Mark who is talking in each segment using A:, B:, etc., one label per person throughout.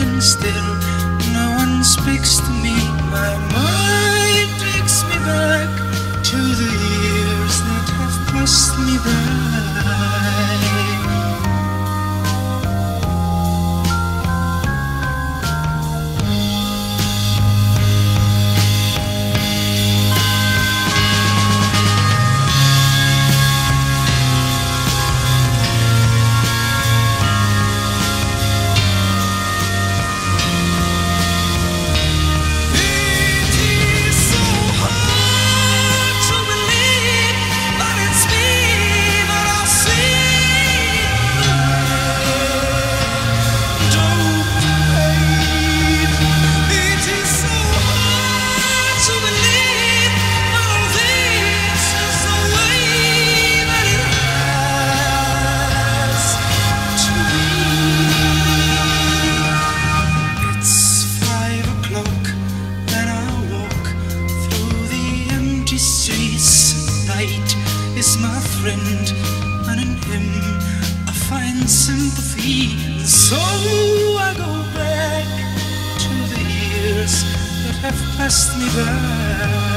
A: and still no one speaks to me. Is my friend, and in him I find sympathy. And so I go back to the years that have passed me by.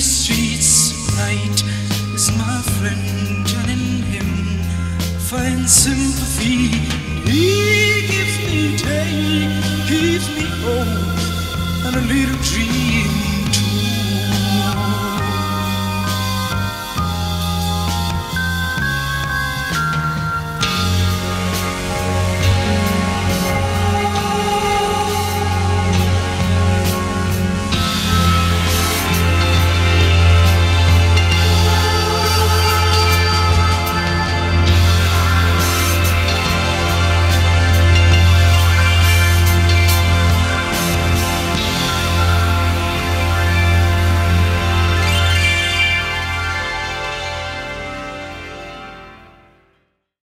A: Streets. Night is my friend, and in him I find sympathy. He gives me day, gives me hope, and a little dream.